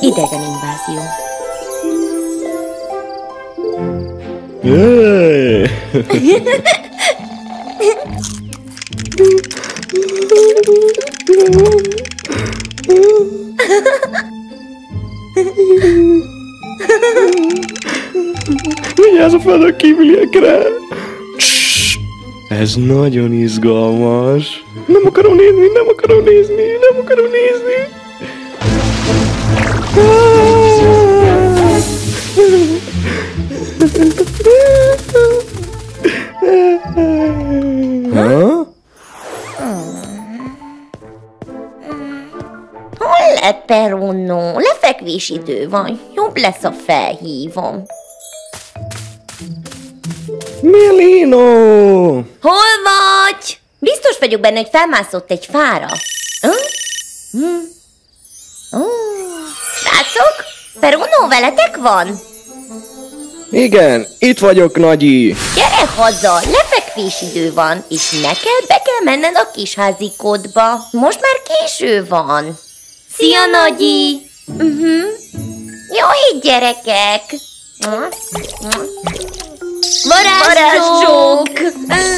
Idegen invázió. Vigyázz a földön kívüliekre! Ez nagyon izgalmas. Nem akarom nézni, nem akarom nézni, nem akarom nézni. Ha? Hol lett Peruno? Lefekvés idő van. Jobb lesz, a felhívom. Melino! Hol vagy? Biztos vagyok benne, hogy felmászott egy fára. Hm? Hm? Ó, srácok, Peruno veletek van? Igen, itt vagyok, Nagyi. Gyere haza, lefekvés idő van, és neked be kell menned a kisházikódba. Most már késő van. Szia, Nagyi! Uh-huh. Jó hét, gyerekek! Varázsok! Oh,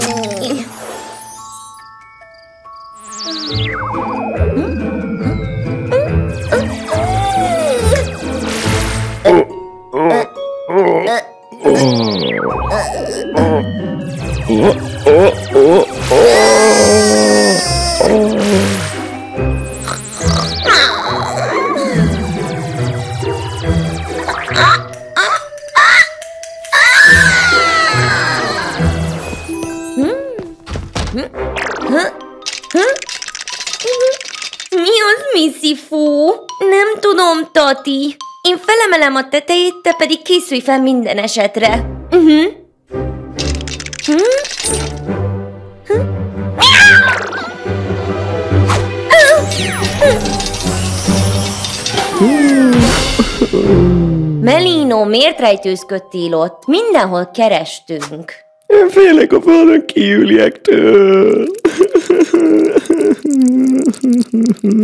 Tati. Én felemelem a tetejét, te pedig készülj fel minden esetre. Uh-huh. Hm? Hm? Melino, miért rejtőzködtél ott? Mindenhol kerestünk. Én félek a földön kívüliektől.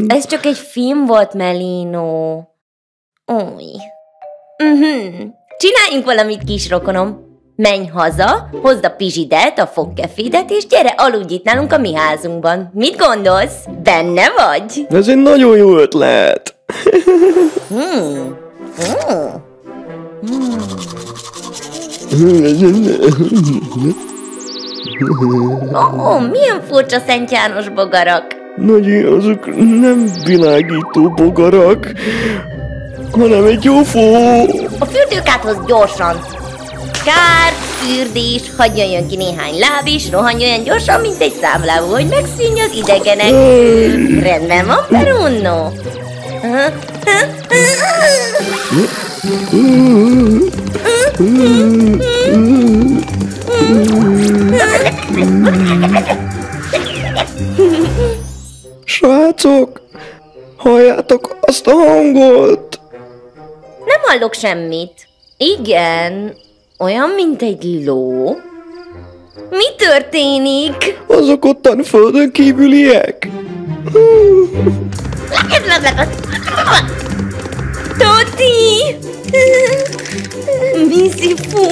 Ez csak egy film volt, Melino. Új. Uh-huh. Csináljunk valamit, kis rokonom. Menj haza, hozd a pizsidet, a fogkefédet, és gyere, aludj itt nálunk a mi házunkban. Mit gondolsz? Benne vagy? Ez egy nagyon jó ötlet. Hmm. Hmm. Ó, oh, milyen furcsa Szent János bogarak. Nagyi, azok nem világító bogarak, hanem egy UFO. A fürdőkáthoz gyorsan. Kár, fürdés, hagyj jöjjön ki néhány láb, és rohanj olyan gyorsan, mint egy számlávó, hogy megszűnj az idegenek. Rendben van, Perunno? Srácok, halljátok azt a hangot? Nem hallok semmit. Igen, olyan, mint egy ló. Mi történik? Azok ottan földön kívüliek? Toti! Missy Fu!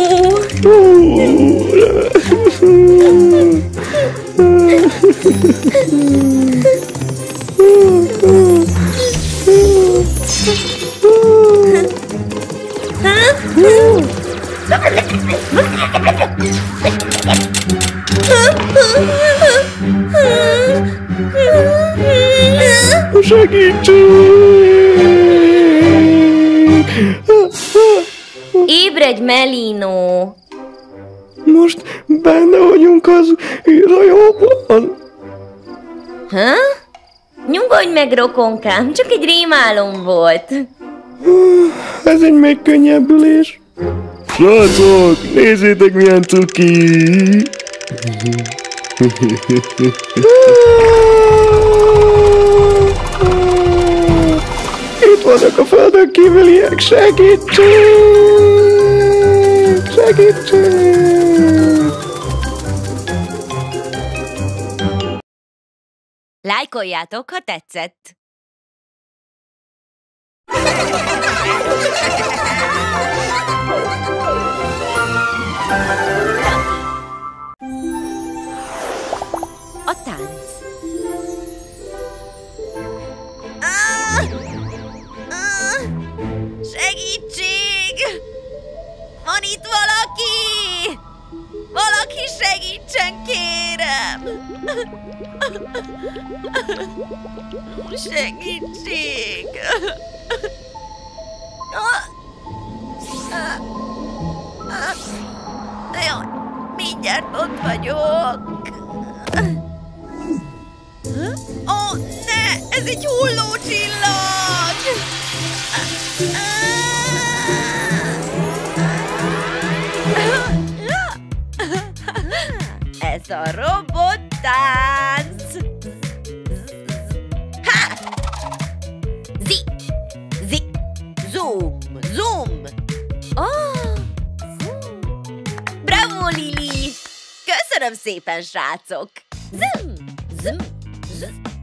Segítség! Ébredj, Melino! Most benne vagyunk az űrhajóban. Ha? Nyugodj meg, rokonkám, csak egy rémálom volt. Ez egy megkönnyebbülés. Srácok, nézzétek milyen cuki! Itt vannak a földön kívüliek, segítség! Segítség! Segítség! Lájkoljátok, ha tetszett! A tánc Segítség! Van itt valaki! Valaki segítsen, kérem! Segítség! Ó, oh, ne! Ez egy hullócsillag! Ez a robottánc! Köszönöm szépen, srácok! Zoom! Zoom! Zoom!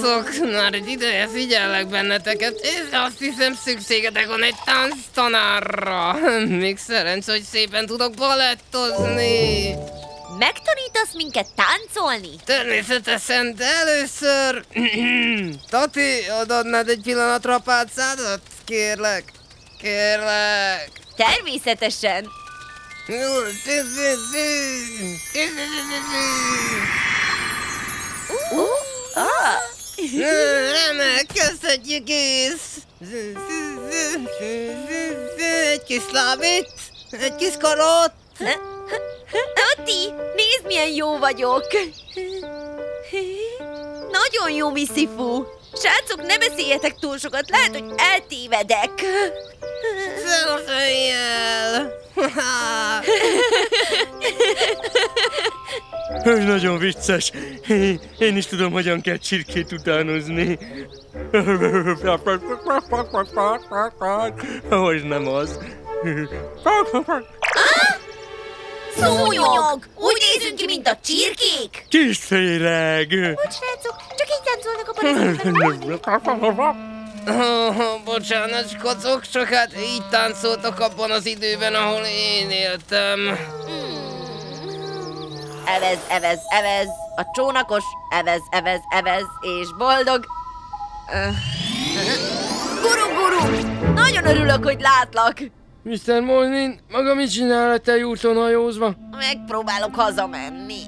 Srácok, már egy ideje figyellek benneteket, és azt hiszem szükségetek van egy tánctanárra. Még szerencs, hogy szépen tudok balettozni. Megtanítasz minket táncolni? Természetesen, de először... Tati, adnád egy pillanatra a pálcádat? Kérlek, kérlek. Természetesen. Uh, ah. Remek, köszönjük is! Egy kis lábit, egy kis karot. Tati, nézd milyen jó vagyok! Nagyon jó, Misszifu! Srácok, ne beszéljetek túl sokat, lehet, hogy eltévedek. Szerelj Ez nagyon vicces. Én is tudom, hogyan kell csirkét utánozni. Hogy nem az. Szúnyog! Úgy nézünk ki, mint a csirkék! Kis féreg! Bocs, srácok, csak így táncolnak a barátok. Oh, bocsánat, kocok, csak hát így táncoltak abban az időben, ahol én éltem. Evez, evez, evez, a csónakos, evez, evez, evez, és boldog. Guru, guru! Nagyon örülök, hogy látlak. Mr. Molnin, maga mit csinál a te úton hajózva? Megpróbálok hazamenni.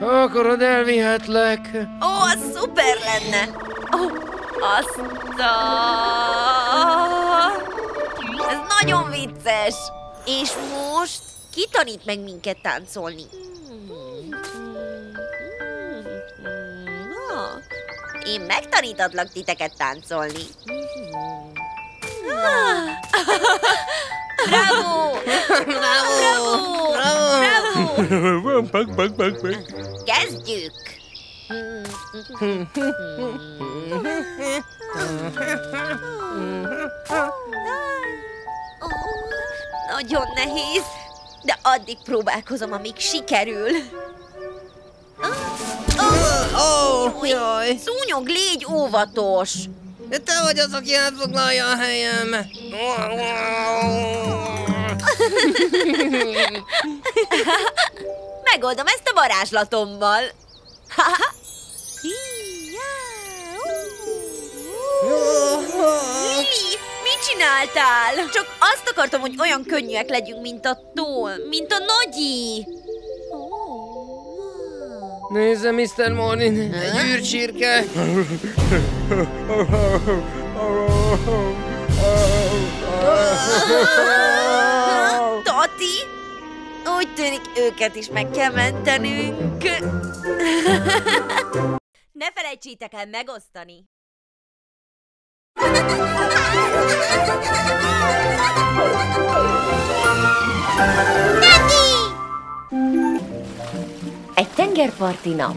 Ha akarod, elvihetlek. Ó, az szuper lenne! Ó, azt a... Ez nagyon vicces! És most ki tanít meg minket táncolni? Én megtanítatlak titeket táncolni. Bravo! Bravo! Bravo! Bravo! Bak, bak, bak, bak. Kezdjük! Nagyon nehéz, de addig próbálkozom, amíg sikerül. Ó, oh, jaj! Szúnyog, légy óvatos! De te vagy az, aki elfoglalja a helyem. Megoldom ezt a varázslatommal. Lili, mit csináltál? Csak azt akartam, hogy olyan könnyűek legyünk, mint a tó, mint a nagyi. Nézze, Mr. Morning, egy űrcsirke. Tati? Úgy tűnik, őket is meg kell mentenünk. ne felejtsétek el megosztani. Egy tengerparti nap.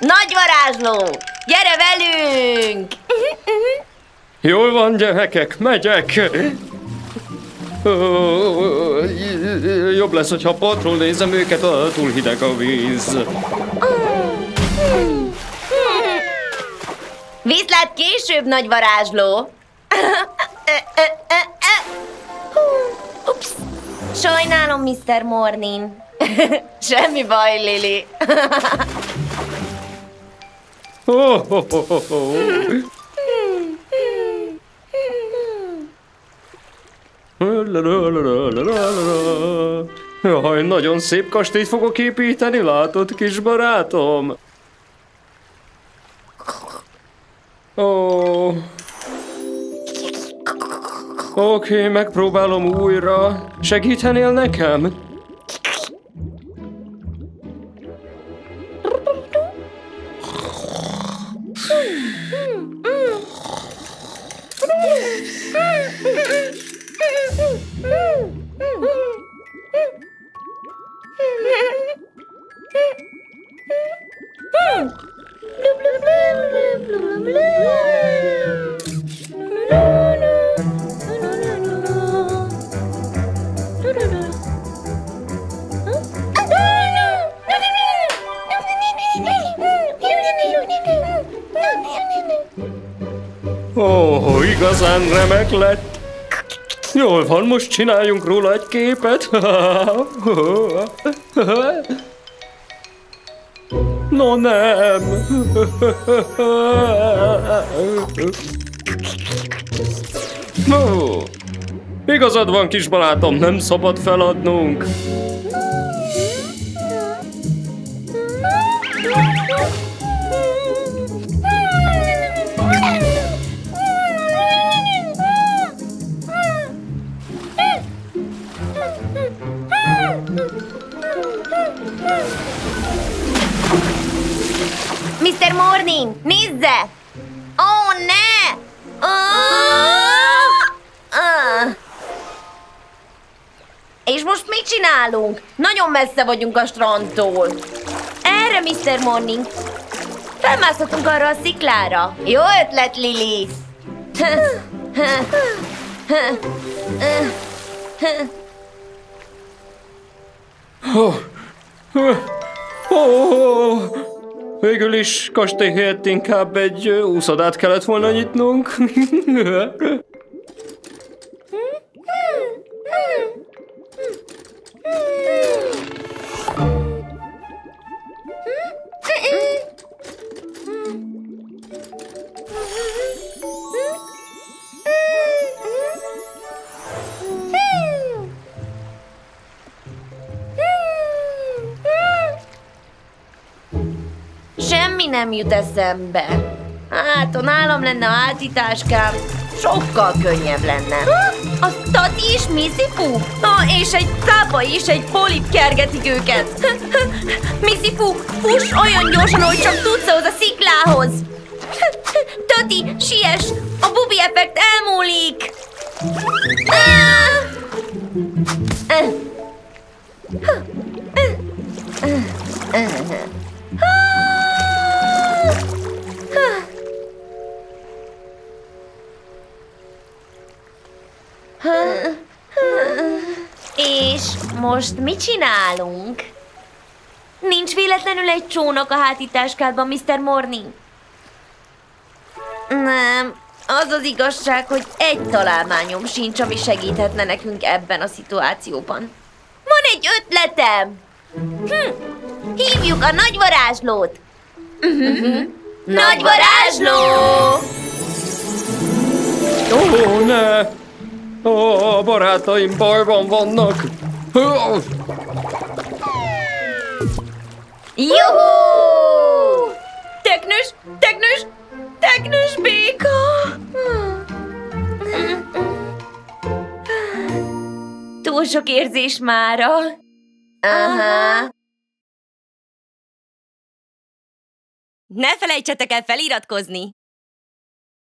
Nagy varázsló! Gyere velünk! Jól van, gyerekek, megyek! Jobb lesz, hogyha partról nézem őket, a túl hideg a víz. Viszlát később, nagy varázsló! Ups! Sajnálom, Mr. Morning. Semmi baj, Lili. Oh, oh, oh, oh. Jaj, nagyon szép kastélyt fogok építeni, látod, kis barátom? Ó. Oké, okay, megpróbálom újra. Segíthenél nekem? Igazán remek lett. Jól van, most csináljunk róla egy képet. No nem. No. Igazad van, kis barátom, nem szabad feladnunk. Mr. Morning, nézze! Ó, oh, ne! Ah! Ah! És most mit csinálunk? Nagyon messze vagyunk a strandtól. Erre, Mr. Morning. Felmászhatunk arra a sziklára. Jó ötlet, Lili. Oh. Oh. Végül is kastély helyett inkább egy úszodát kellett volna nyitnunk. nem jut eszembe. Hát, ha nálam lenne átításkám, sokkal könnyebb lenne. A Tati és Missy Na, és egy cápa és egy polip kergetik őket. Missy fuss olyan gyorsan, hogy csak tudsz ahhoz a sziklához. Tati, siess! A bubi effekt elmúlik! És most mit csinálunk? Nincs véletlenül egy csónak a hátításkádban, Mr. Morning? Nem, az az igazság, hogy egy találmányom sincs, ami segíthetne nekünk ebben a szituációban. Van egy ötletem! Hm. Hívjuk a nagy varázslót! Uh-huh. Nagy varázsló! Ó, ne! Ó, a barátaim bajban vannak! Juhú! Teknős, teknős, teknős béka! Túl sok érzés mára. Aha. Ne felejtsetek el feliratkozni!